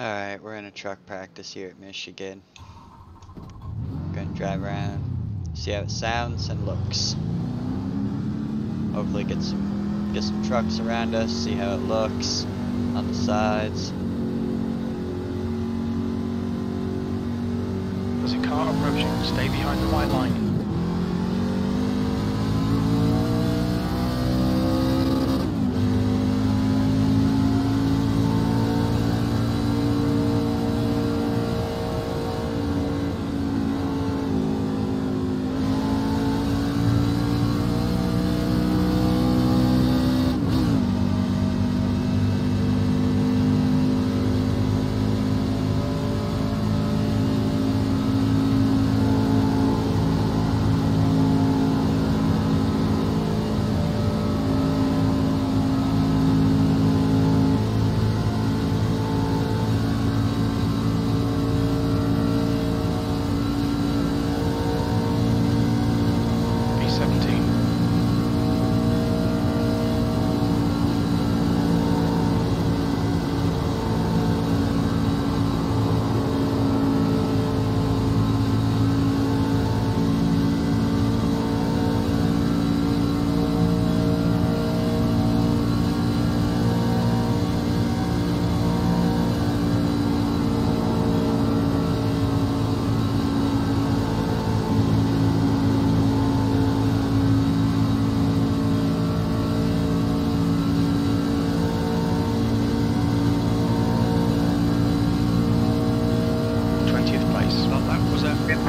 Alright, we're in a truck practice here at Michigan. Gonna drive around, see how it sounds and looks. Hopefully get some get some trucks around us, see how it looks on the sides. There's a car approaching. Stay behind the white line.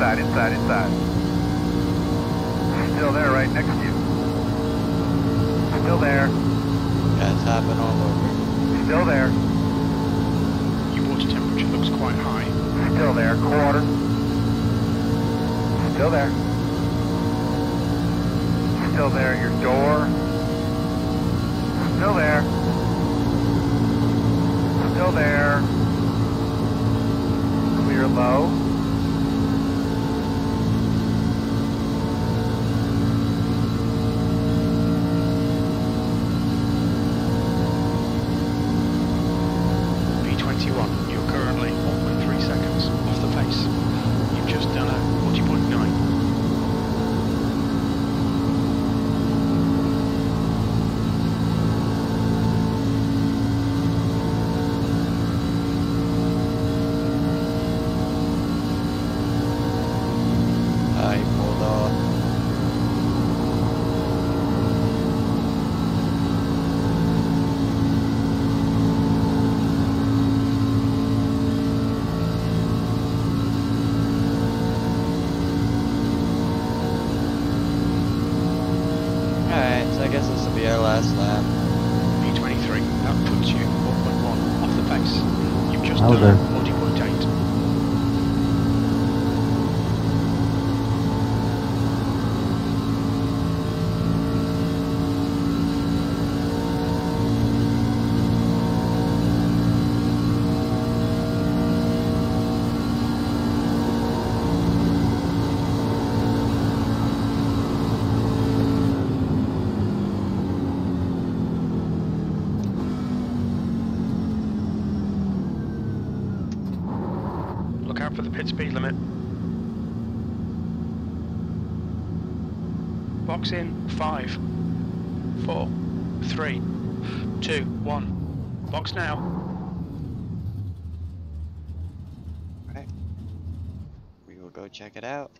Inside, inside, inside. Still there, right next to you. Still there. Guys hopping all over. Still there. your water temperature looks quite high. Still there. Quarter. Still there. Still there. Your door. Still there. Still there. Clear low. P21. You're currently 1.3 seconds off the pace. You've just done a 40.9. Ah, he pulled off. Alright, so I guess this will be our last lap. P23. That puts you 1.1 off the pace. You've just How's done for the pit speed limit. Box in. Five, four, three, two, one. Box now. Alright. We will go check it out.